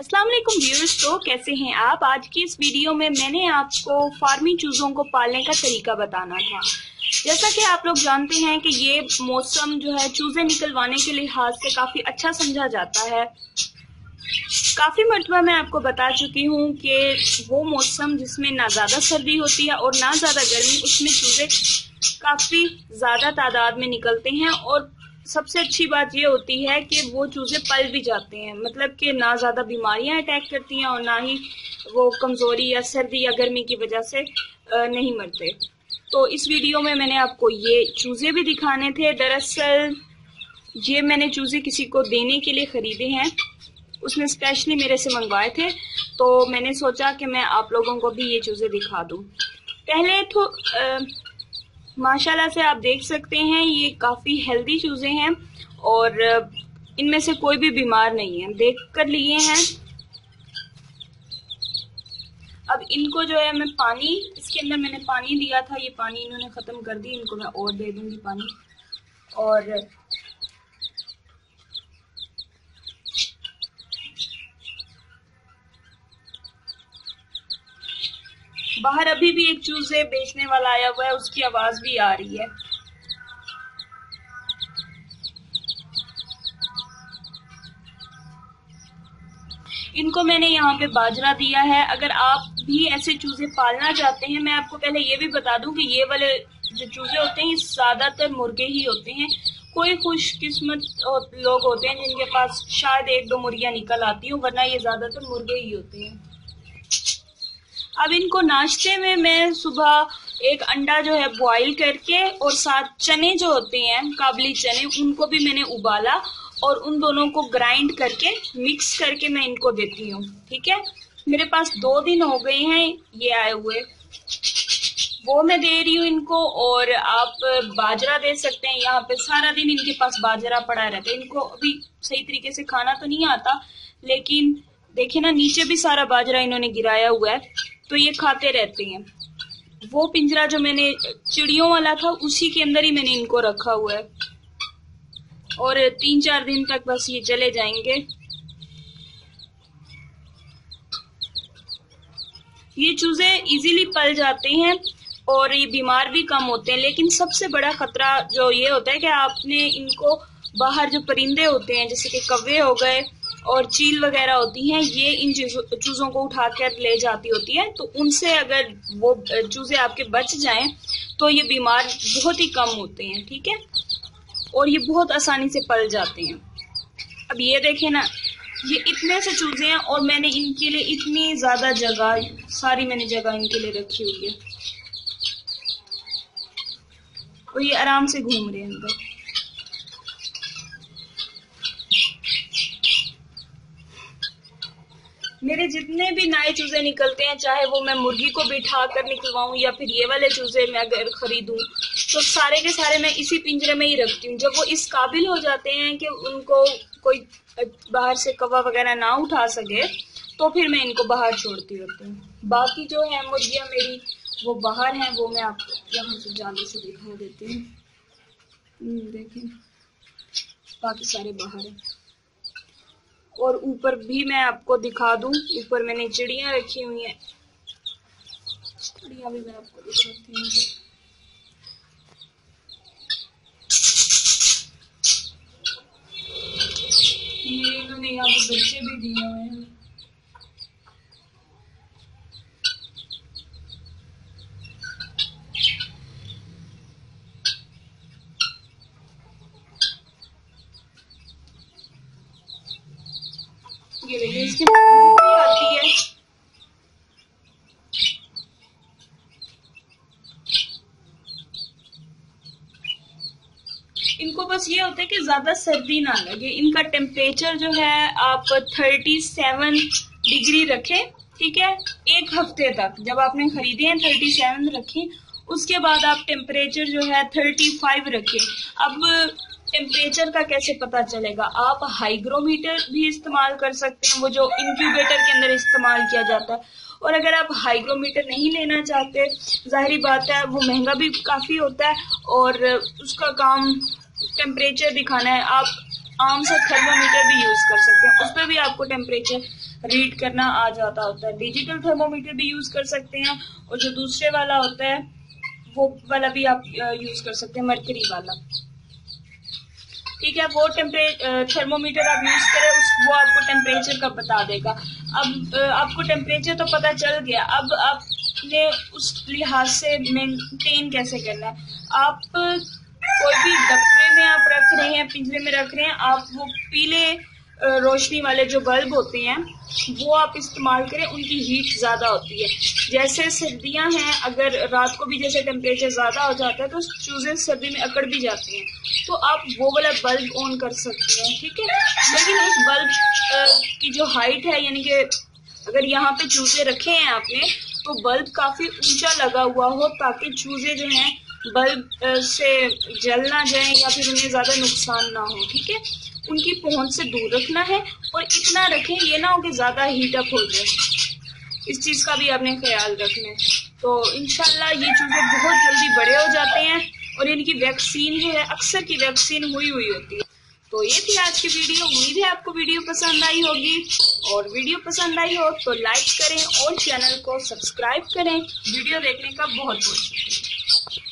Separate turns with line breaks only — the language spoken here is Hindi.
अस्सलाम वालेकुम व्यूअर्स तो कैसे हैं आप? आज की इस वीडियो में मैंने आपको फार्मी चूज़ों को पालने का तरीका बताना था। जैसा कि आप लोग जानते हैं कि ये मौसम जो है, चूज़े निकलवाने के लिहाज से काफ़ी अच्छा समझा जाता है। काफ़ी मरतबा मैं आपको बता चुकी हूँ कि वो मौसम जिसमें ना ज़्यादा सर्दी होती है और ना ज़्यादा गर्मी, उसमें चूज़े काफ़ी ज़्यादा तादाद में निकलते हैं और सबसे अच्छी बात यह होती है कि वो चूजे पल भी जाते हैं। मतलब कि ना ज़्यादा बीमारियाँ अटैक करती हैं और ना ही वो कमज़ोरी या सर्दी या गर्मी की वजह से नहीं मरते। तो इस वीडियो में मैंने आपको ये चूजे भी दिखाने थे। दरअसल, ये मैंने चूजे किसी को देने के लिए खरीदे हैं। उसने स्पेशली मेरे से मंगवाए थे। तो मैंने सोचा कि मैं आप लोगों को भी ये चूजे दिखा दूँ। पहले तो माशाल्लाह से आप देख सकते हैं, ये काफ़ी हेल्दी चूज़े हैं और इनमें से कोई भी बीमार नहीं है। देख कर लिए हैं। अब इनको जो है, मैं पानी, इसके अंदर मैंने पानी दिया था, ये पानी इन्होंने ख़त्म कर दी, इनको मैं और दे दूँगी पानी। और बाहर अभी भी एक चूजे बेचने वाला आया हुआ है, उसकी आवाज़ भी आ रही है। इनको मैंने यहाँ पे बाजरा दिया है। अगर आप भी ऐसे चूजे पालना चाहते हैं, मैं आपको पहले ये भी बता दूँ कि ये वाले जो चूजे होते हैं ज़्यादातर मुर्गे ही होते हैं। कोई खुशकिस्मत लोग होते हैं जिनके पास शायद एक दो मुर्गियाँ निकल आती हूँ, वरना ये ज़्यादातर मुर्गे ही होते हैं। अब इनको नाश्ते में मैं सुबह एक अंडा जो है बॉईल करके और साथ चने जो होते हैं, काबली चने, उनको भी मैंने उबाला और उन दोनों को ग्राइंड करके मिक्स करके मैं इनको देती हूँ। ठीक है? मेरे पास दो दिन हो गए हैं, ये आए हुए। वो मैं दे रही हूँ इनको और आप बाजरा दे सकते हैं। यहाँ पे सारा दिन इनके पास बाजरा पड़ा रहता है। इनको अभी सही तरीके से खाना तो नहीं आता, लेकिन देखिए ना, नीचे भी सारा बाजरा इन्होंने गिराया हुआ है। तो ये खाते रहते हैं। वो पिंजरा जो मैंने, चिड़ियों वाला था, उसी के अंदर ही मैंने इनको रखा हुआ है। और तीन चार दिन तक बस ये चले जाएँगे। ये चूजे इजीली पल जाते हैं और ये बीमार भी कम होते हैं, लेकिन सबसे बड़ा खतरा जो ये होता है कि आपने इनको बाहर जो परिंदे होते हैं, जैसे कि कव्वे हो गए और चील वगैरह होती हैं, ये इन चूजों को उठाकर ले जाती होती है तो उनसे अगर वो चूजे आपके बच जाएँ तो ये बीमार बहुत ही कम होते हैं, ठीक है? और ये बहुत आसानी से पल जाते हैं। अब ये देखें ना, ये इतने से चूजे हैं, और मैंने इनके लिए इतनी ज़्यादा जगह, सारी मैंने जगह इनके लिए रखी हुई है। और ये आराम से घूम रहे हैं अंदर। मेरे जितने भी नए चूजे निकलते हैं चाहे वो मैं मुर्गी को बिठा कर निकलवाऊं या फिर ये वाले चूजे मैं अगर खरीदूं तो सारे के सारे मैं इसी पिंजरे में ही रखती हूँ। जब वो इस काबिल हो जाते हैं कि उनको कोई बाहर से कवा वगैरह ना उठा सके तो फिर मैं इनको बाहर छोड़ती रहती हूँ। बाकी जो है मुर्गियाँ मेरी वो बाहर हैं वो मैं आपको यहाँ से जाने से दिखा देती हूँ। हम्म, देखें बाकी सारे बाहर हैं। और ऊपर भी मैं आपको दिखा दूँ। ऊपर मैंने चिड़िया रखी हुई है। चिड़िया भी मैं आपको दिखाती हूँ। बच्चे भी दिए हुए हैं। इनको बस ये होता है कि ज़्यादा सर्दी ना लगे। इनका टेम्परेचर जो है, आप थर्टी सेवन डिग्री रखें, ठीक है? एक हफ़्ते तक। जब आपने खरीदे हैं थर्टी सेवन रखें, उसके बाद आप टेम्परेचर जो है थर्टी फाइव रखें। अब टेम्परेचर का कैसे पता चलेगा? आप हाइग्रोमीटर भी इस्तेमाल कर सकते हैं, वो जो इंक्यूबेटर के अंदर इस्तेमाल किया जाता है। और अगर आप हाइग्रोमीटर नहीं लेना चाहते, जाहरी बात है, वो महँगा भी काफ़ी होता है और उसका काम टेम्परेचर दिखाना है। आप आम सा थर्मोमीटर भी यूज़ कर सकते हैं। उस पर भी आपको टेम्परेचर रीड करना आ जाता होता है। डिजिटल थर्मोमीटर भी यूज़ कर सकते हैं और जो दूसरे वाला होता है, वो वाला भी आप यूज़ कर सकते हैं मरकरी वाला। ठीक है, वो टेम्परे थर्मोमीटर आप यूज़ करें, उस, वो आपको टेम्परेचर का बता देगा। अब आपको टेम्परेचर तो पता चल गया। अब आपने उस लिहाज से मेंटेन कैसे करना है? आप कोई भी डब्बे में आप रख रहे हैं, पिंजरे में रख रहे हैं, आप वो पीले रोशनी वाले जो बल्ब होते हैं, वो आप इस्तेमाल करें, उनकी हीट ज़्यादा होती है। जैसे सर्दियाँ हैं, अगर रात को भी जैसे टेम्परेचर ज़्यादा हो जाता है तो चूजे सर्दी में अकड़ भी जाती हैं। तो आप वो वाला बल्ब ऑन कर सकते हैं, ठीक है? लेकिन उस बल्ब की जो हाइट है, यानी कि अगर यहाँ पे चूजे रखे हैं आपने तो बल्ब काफ़ी ऊँचा लगा हुआ हो, ताकि चूजे जो हैं, बल्ब से जल ना जाए या फिर उन्हें ज़्यादा नुकसान ना हो, ठीक है? उनकी पहुँच से दूर रखना है और इतना रखें, ये ना हो कि ज़्यादा हीटअप हो जाए। इस चीज़ का भी आपने ख्याल रखना है। तो इनशाला ये चूज़े बहुत जल्दी बड़े हो जाते हैं और इनकी वैक्सीन जो है, अक्सर की वैक्सीन हुई हुई होती है। तो ये थी आज की वीडियो उम्मीद है आपको वीडियो पसंद आई होगी। और वीडियो पसंद आई हो तो लाइक करें और चैनल को सब्सक्राइब करें। वीडियो देखने का बहुत बहुत शुक्रिया।